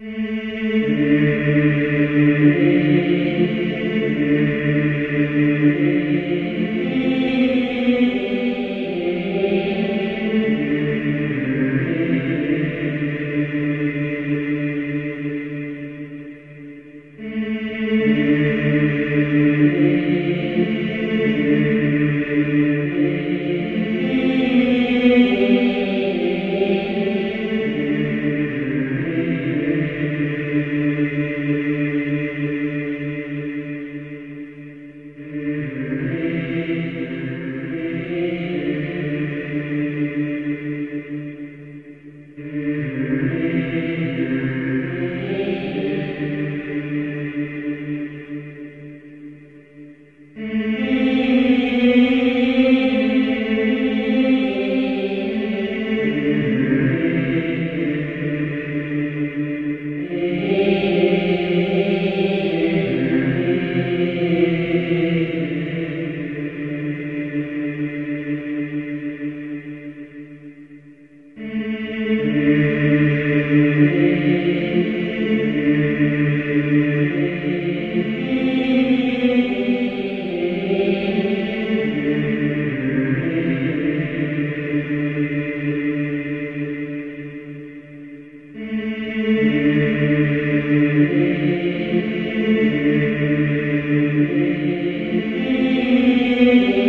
Thank Amen.